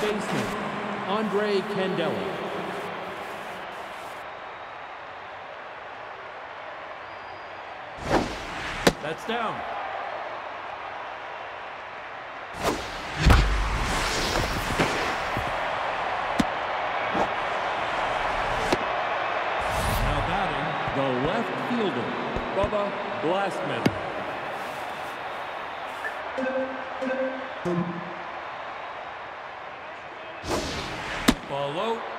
baseman, Andre Candela. That's down. Now batting, the left fielder, Bubba Blastman. low.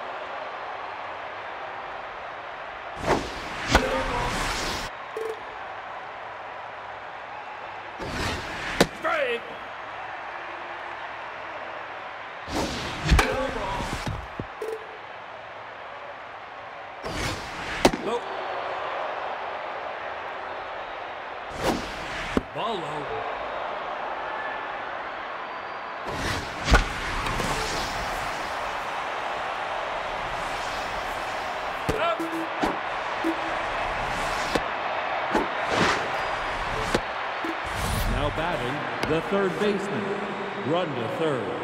third baseman. Run to third.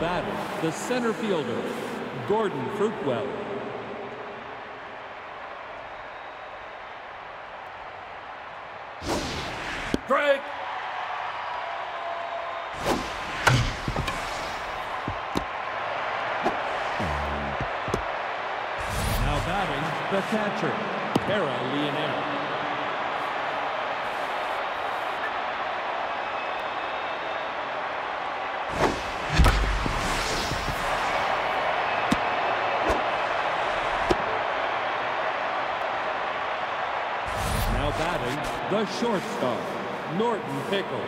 batter, the center fielder, Gordon Fruitwell. the shortstop, Norton Pickle.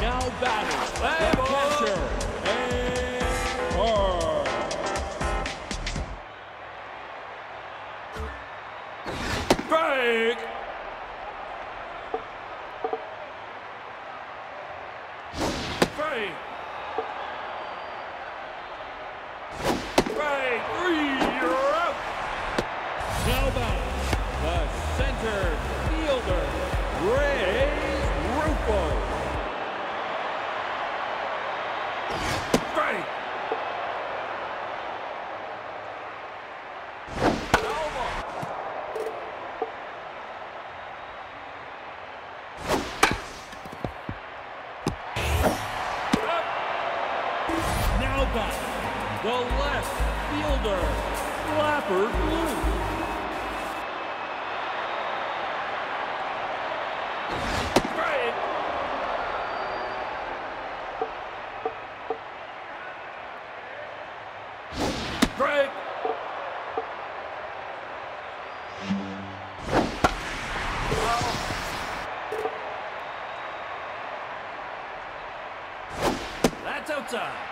Now batter, the catcher. Big Delta.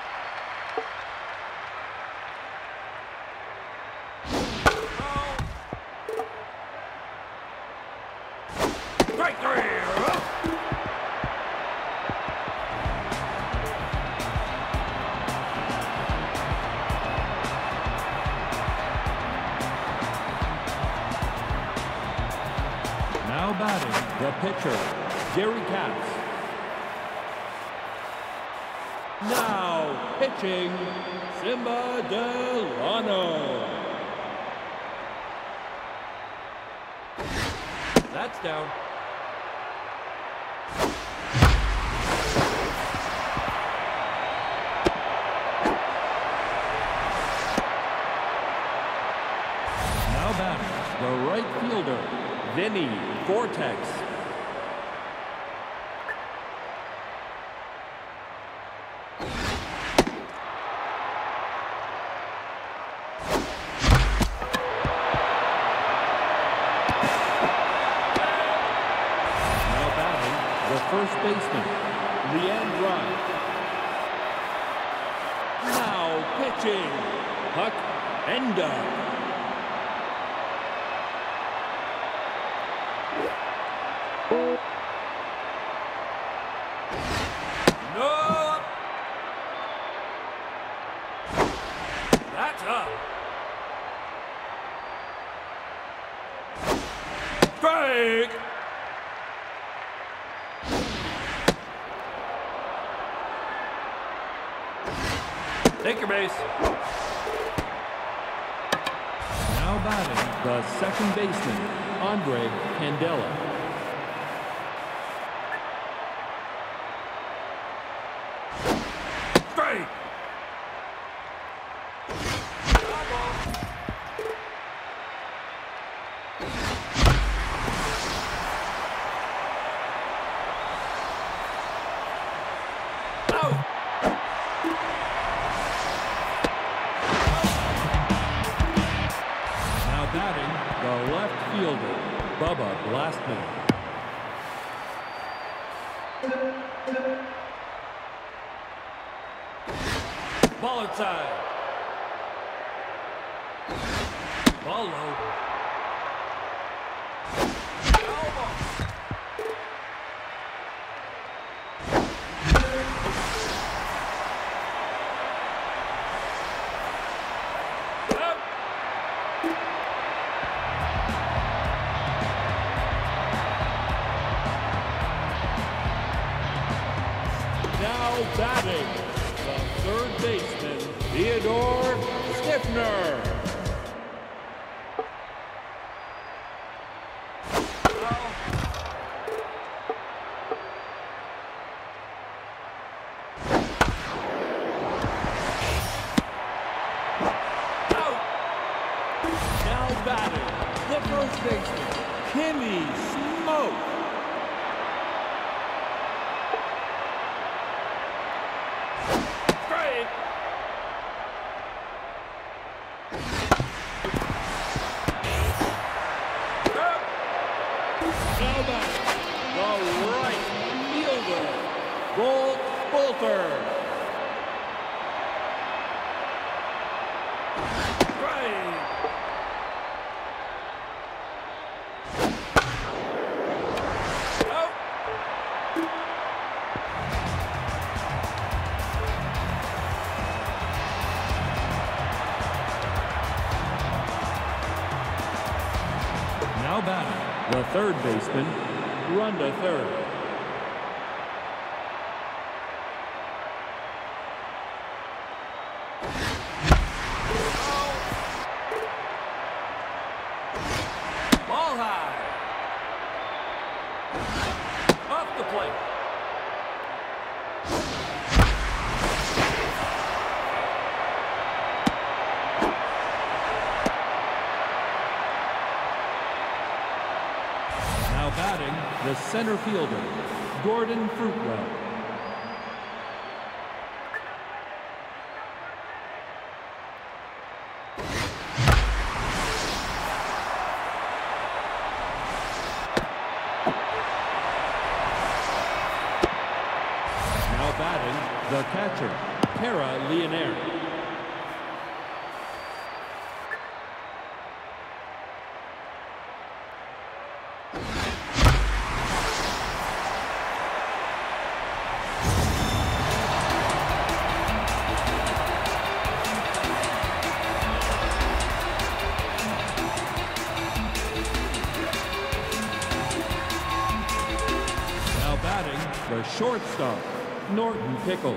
catching Simba Delano. That's down. pitching. Huck Ender. Thank base. Now batting the second baseman, Andre Candela. Paulo. third baseman, run to third. center fielder, Gordon Fruitwell. Shortstop, Norton Pickle.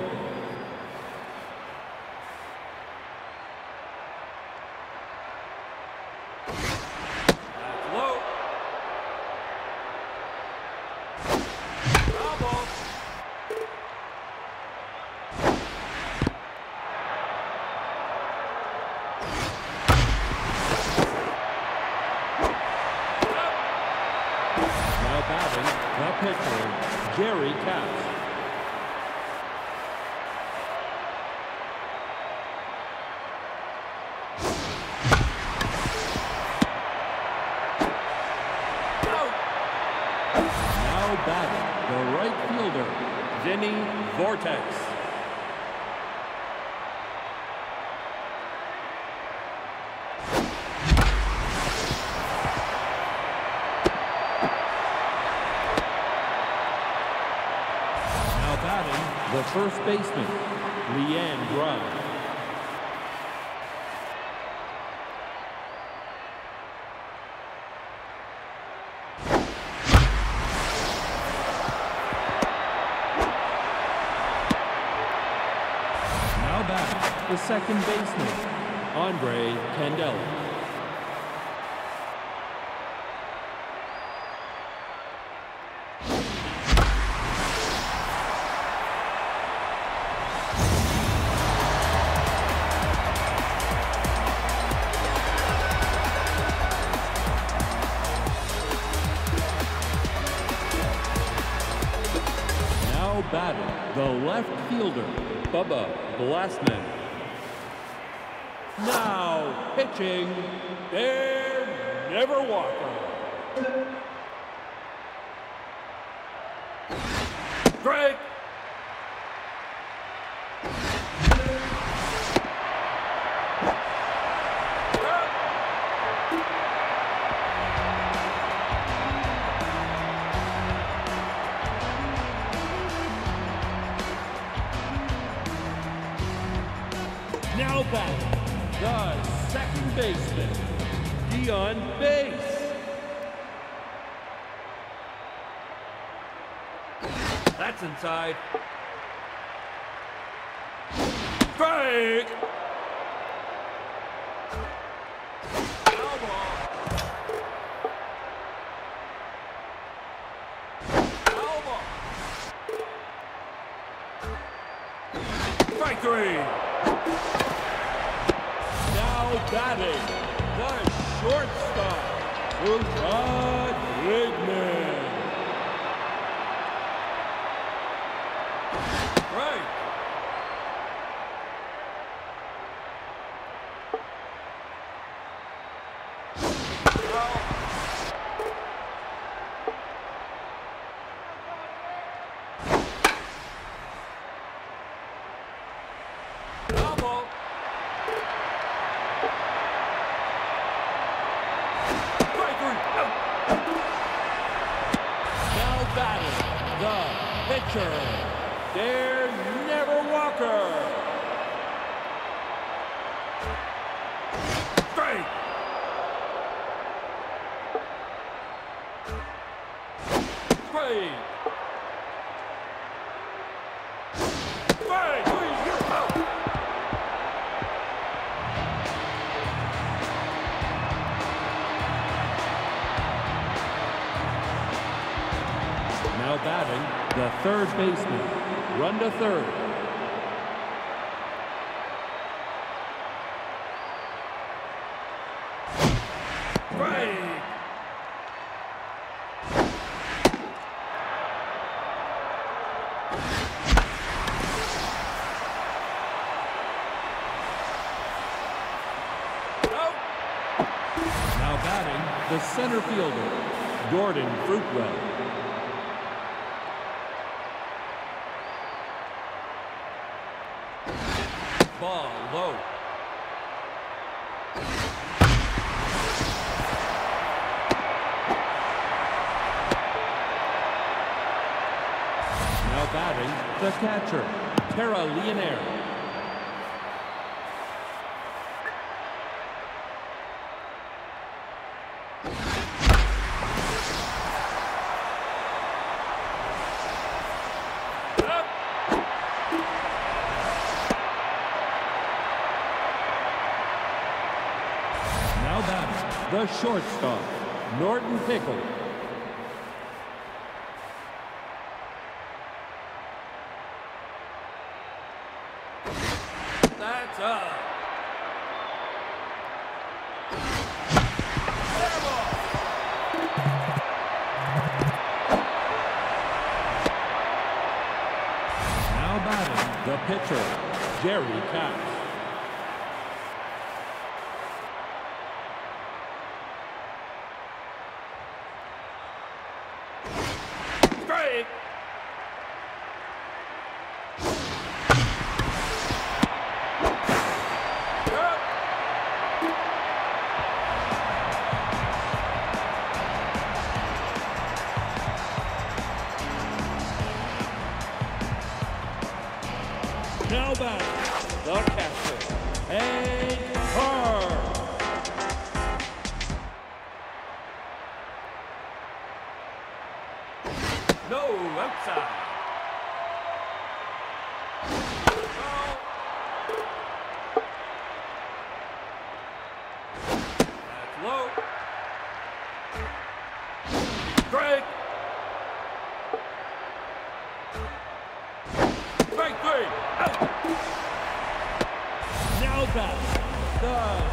first baseman, Leanne Grubb. second baseman, Andre Candela. Now pitching, there, never Walker. that's inside. Fake! Elbow. Elbow. Right three! batting, the third baseman. Run to third. catcher, Tara Lianer. Now that's the shortstop, Norton Pickle. defense. Third.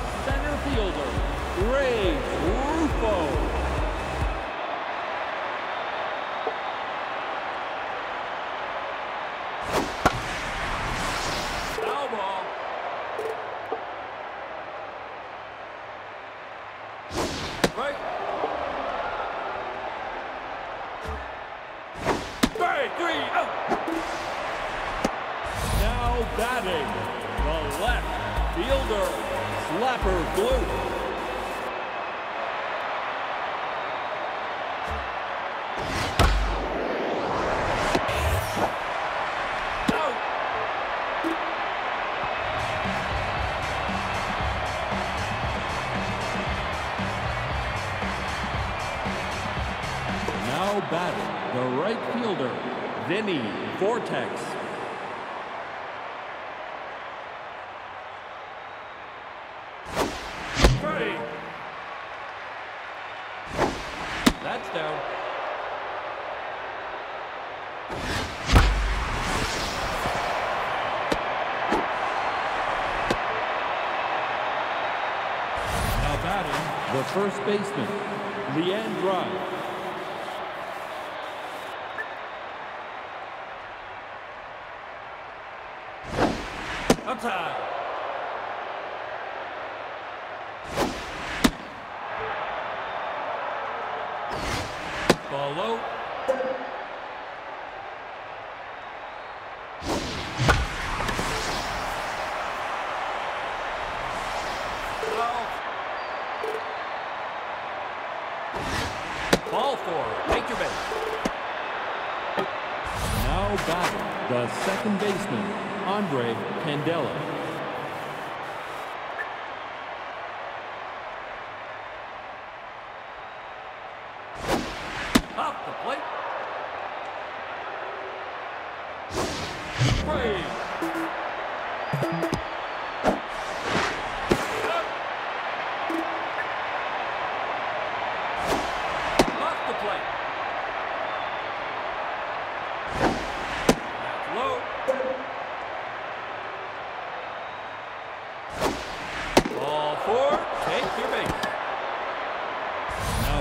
the first baseman, Leanne Drive. Outside.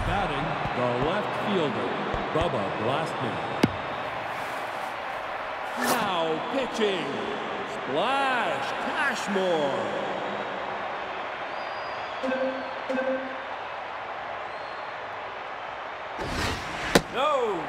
batting, the left fielder, Bubba Blastman. Now pitching, Splash Cashmore. No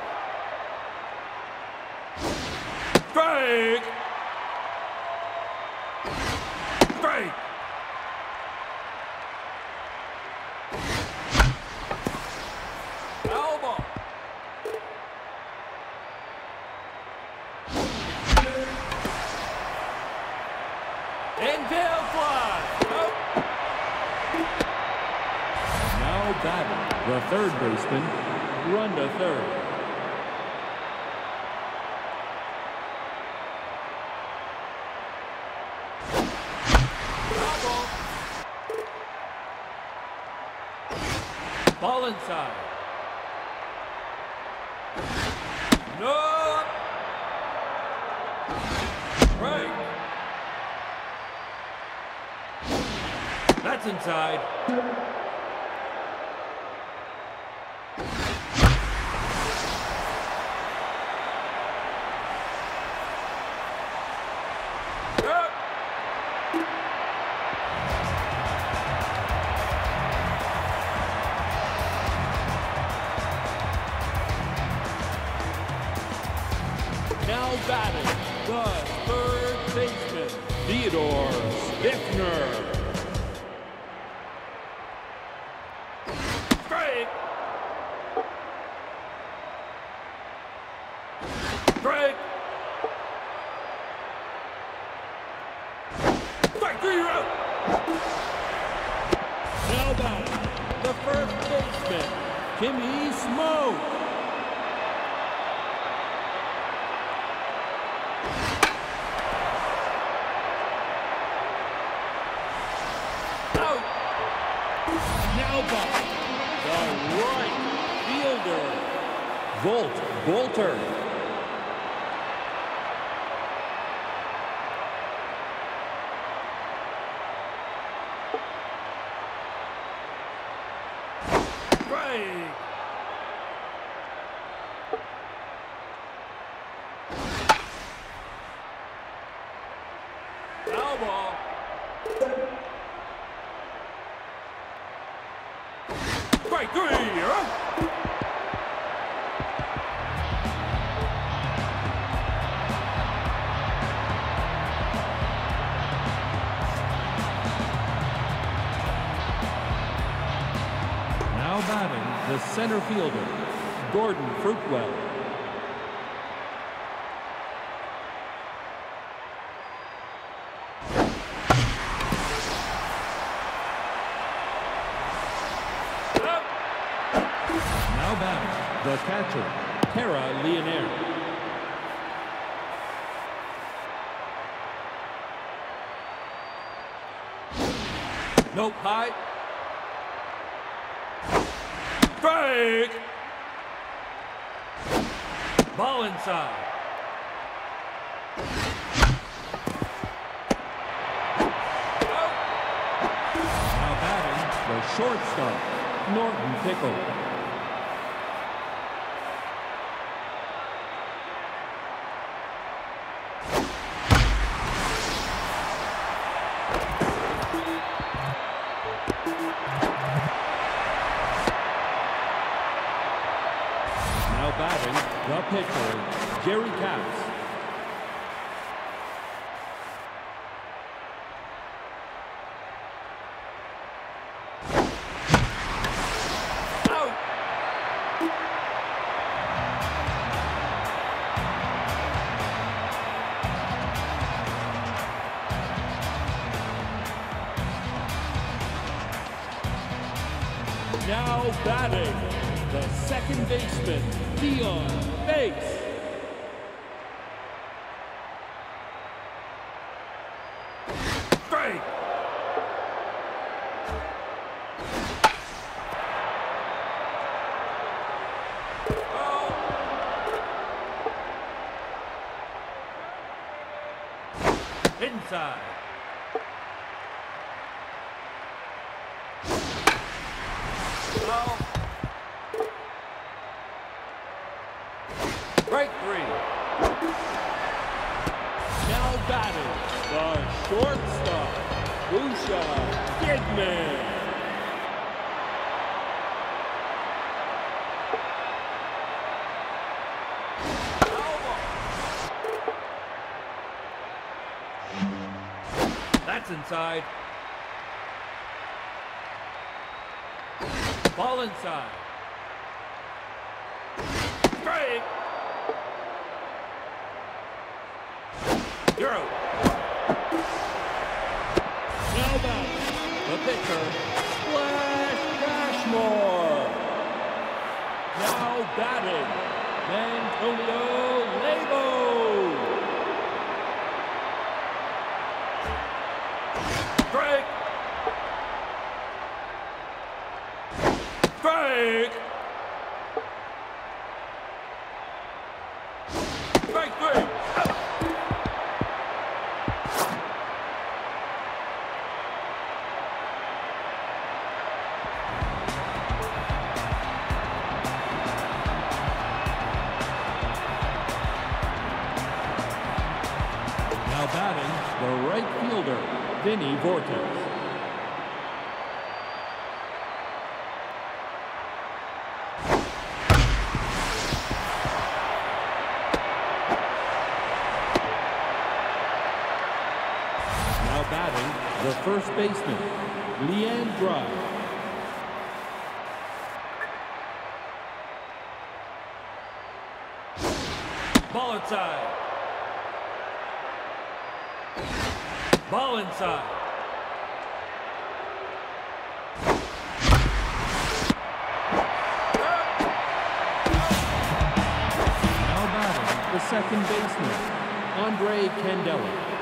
inside. Bolter. Strike. Foul ball. Center fielder, Gordon Fruitwell. Now batting, the catcher, Tara Leonere. Nope, high. Strike. Ball inside. Now batting, the shortstop, Norton Pickle. Jerry Katz. Now batting, Inside. Foul. Strike three. Now batting, the shortstop, Usha Kidman. Inside. Ball inside. Strike. You're. Now batting, the pitcher, Flash Cashmore. Now batting, Antonio Lebo. break. First baseman, Leanne Drive. Ball inside. Ball inside. Now batting, the second baseman, Andre Candela.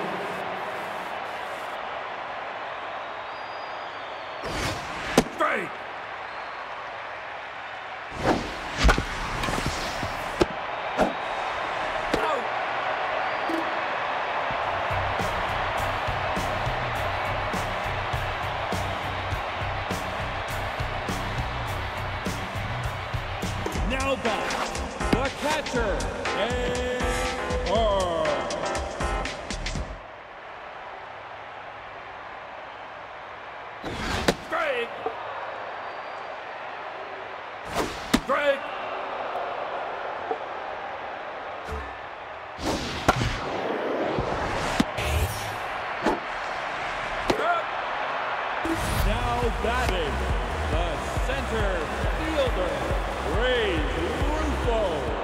Now batting, the center fielder, Ray Rufo.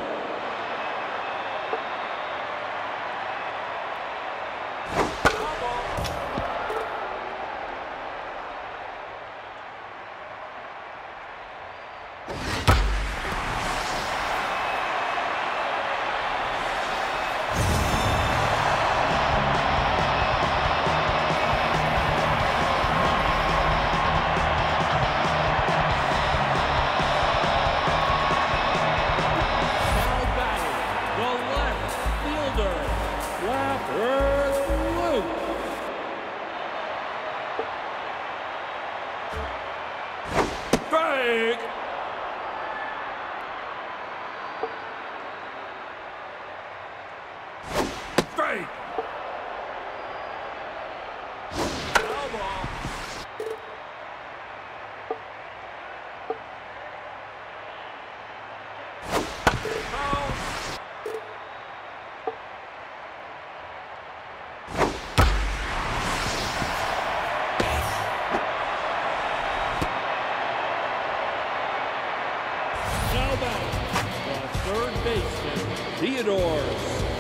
Theodore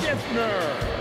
Stiffner.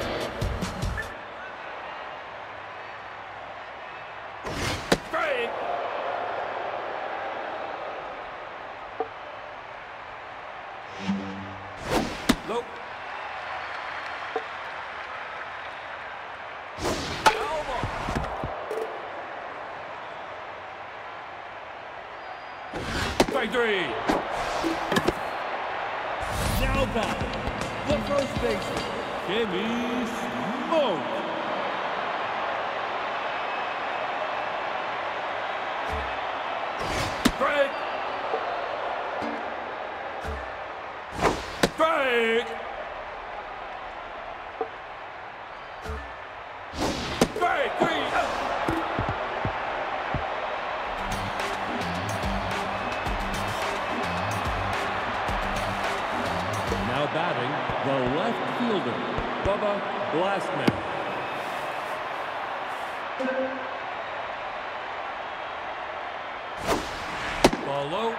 Ball.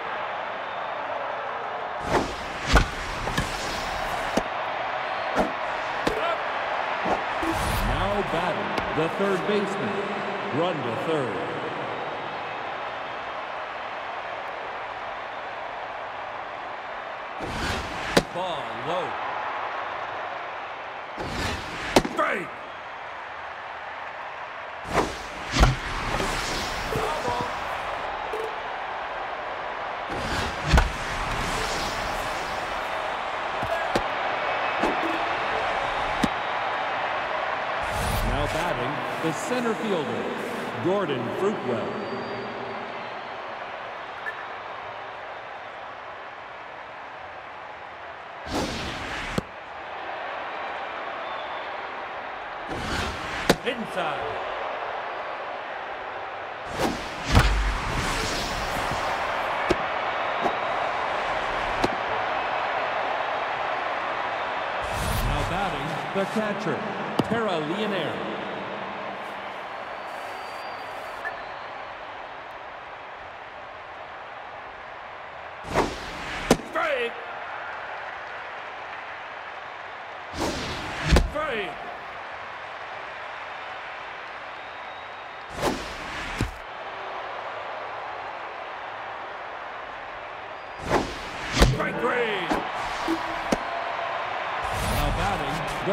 Now batting, the third baseman, run to third. catcher, Tara Leonaire. Strike! Strike!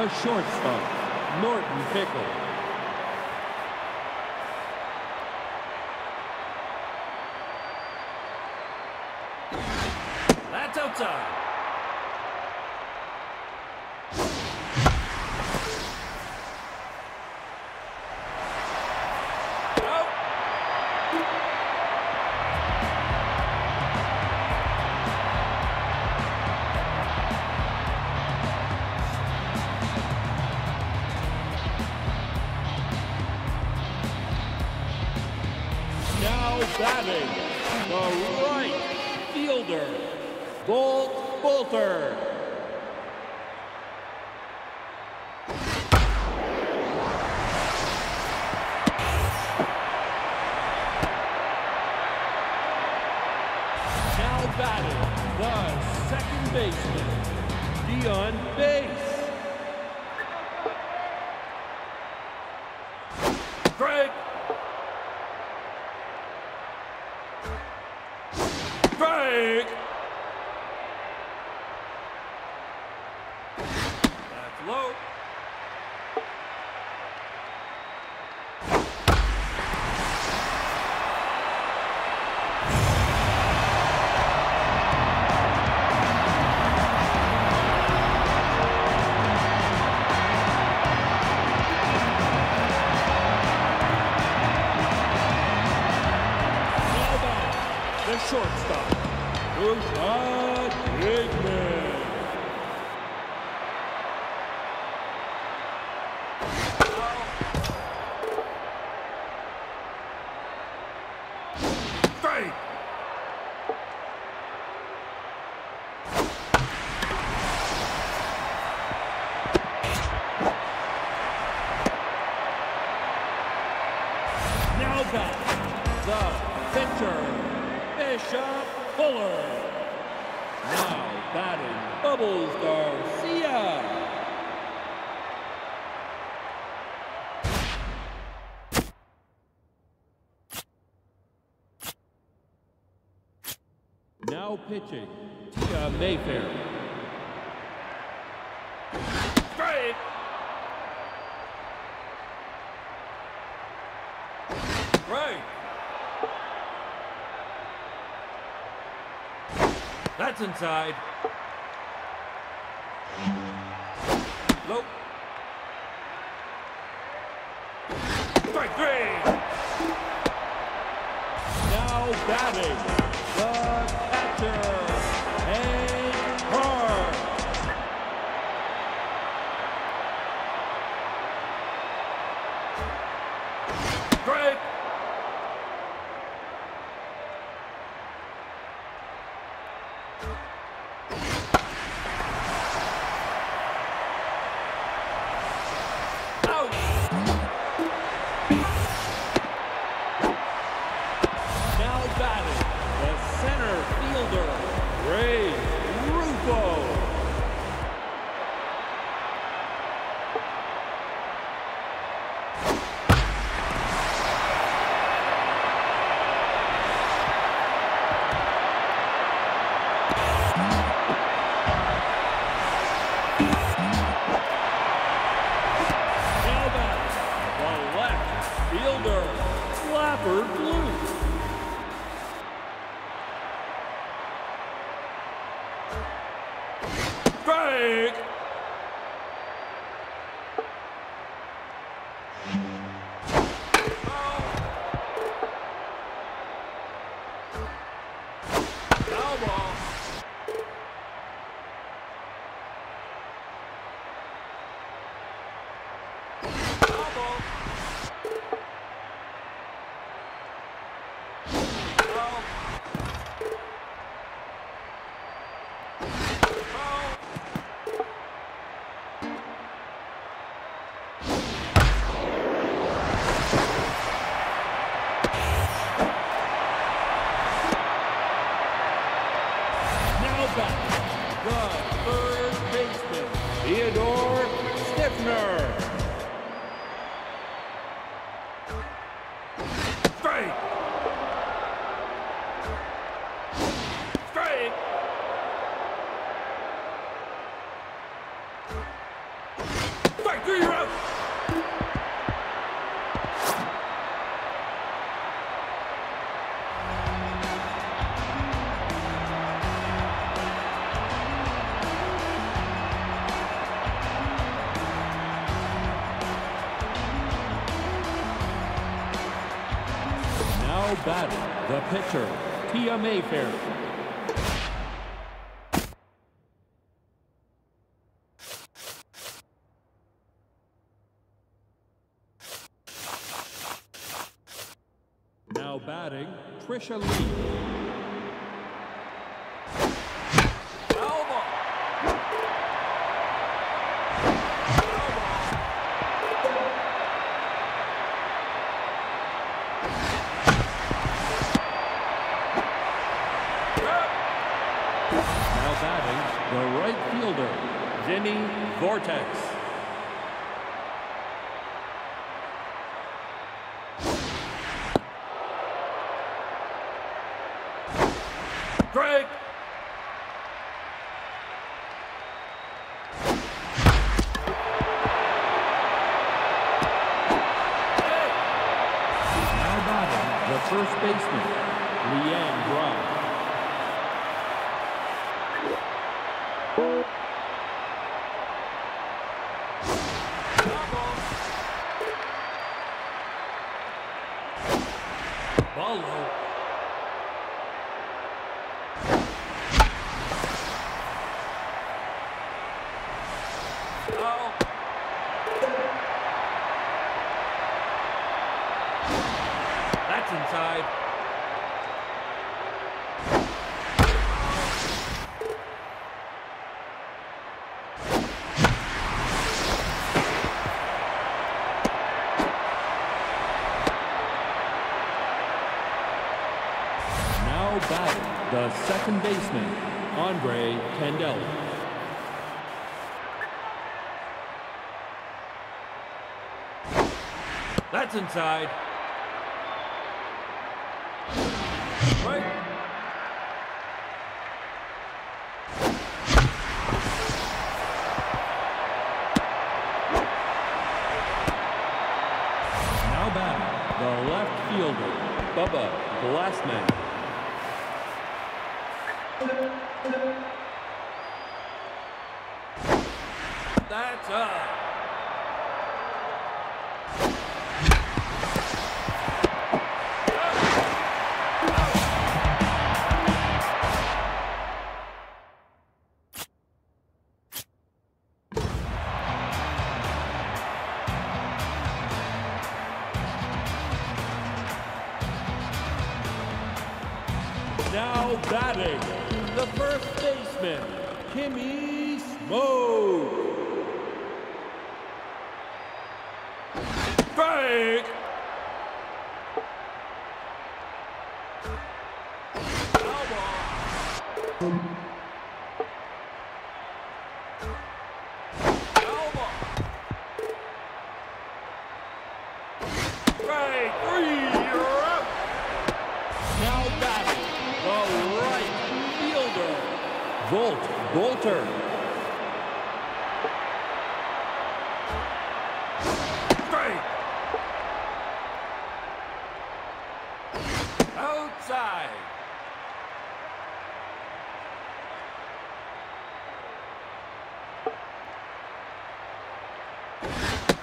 the shortstop, Norton Pickle. Craig. Now pitching, Tia Mayfair. Strike! Right. That's inside. Low. Strike three. Now batting. Strike three, you're out. Now batting the pitcher, Tia Mayfair. Now Trisha Lee. The first baseman, Leanne Brown. Ball low. Foul. That's inside. Now batting, the second baseman, Andre Candela. That's inside. Right. Now batting, the left fielder, Bubba Glassman. That's up.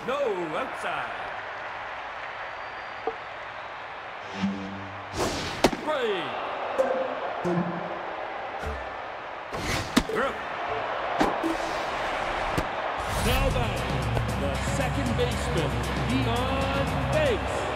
No, outside. Strike. You're. Now batting, the second baseman, Dion Banks.